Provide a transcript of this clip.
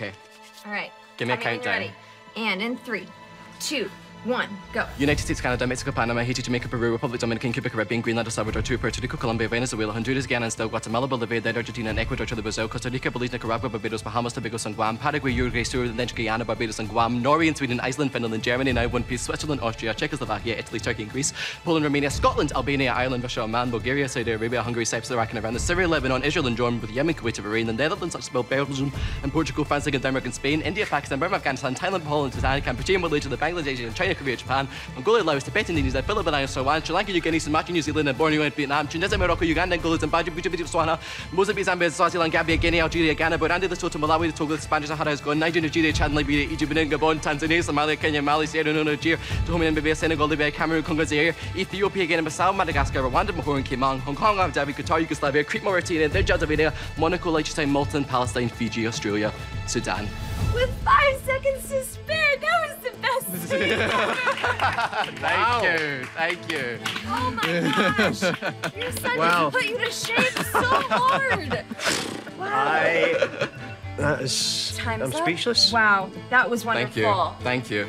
Okay. All right. Give me a Tell you're countdown. And in three, two, one, go. United States, Canada, Mexico, Panama, Haiti, Jamaica, Peru, Republic Dominican, Cuba, Caribbean, Greenland, El Salvador, Cuba, Puerto Rico, Colombia, Venezuela, Honduras, Guyana, and still Guatemala, Bolivia, then Argentina, and Ecuador, Chile, Brazil, Costa Rica, Belize, Nicaragua, Barbados, Bahamas, Tobago, and Guam, Paraguay, Uruguay, Suriname, then Guyana, Barbados, and Guam, Norway, and Sweden, Iceland, Finland, and Germany, now one piece, Switzerland, Austria, Czechoslovakia, Italy, Turkey, and Greece, Poland, Romania, Scotland, Albania, Ireland, Russia, Oman, Bulgaria, Saudi Arabia, Hungary, Cyprus, Iraq, and Iran, the Syria, Lebanon, Israel, and Jordan, with Yemen, Kuwait, and Bahrain, the Netherlands, Luxembourg, Belgium, and Portugal, France, England, Denmark, and Spain, India, Pakistan, Burma, Afghanistan, Thailand, Poland, Sudan, Cambodia, Malaysia, the Bangladesh, and China, Korea, Japan, Mongolia, Laos, Tibet, Indonesia, Philippines, Taiwan, Sri Lanka, New Guinea, Sumatra, New Zealand, and Borneo, and Vietnam, Tunisia, Morocco, Uganda, Angola, Zimbabwe, Djibouti, Botswana, Mozambique, Zambia, Swaziland, Gambia, Guinea, Algeria, Ghana, Burundi, Lesotho, Malawi, Togo, the Spanish Sahara is gone, Nigeria, Nigeria, Chad, Liberia, Egypt, Benin, Gabon, Tanzania, Somalia, Kenya, Mali, Sierra Leone, Niger, Dahomey, Namibia, Senegal, Libya, Cameroon, Congo, Zaire, Ethiopia, Guinea-Bissau, Madagascar, Rwanda, Mahore, Kimang, Hong Kong, Abu Dhabi, Qatar, Yugoslavia, Crete, Mauritania, Jazavina, Monaco, Liechtenstein, Malta, Palestine, Fiji, Australia, Sudan. With five seconds best speed ever. Thank you, thank you. Oh my gosh. Your son Wow. put you to shame so hard. Wow. I. That is. Time's I'm up. speechless. Wow, that was wonderful. Thank wonderful. you, thank you.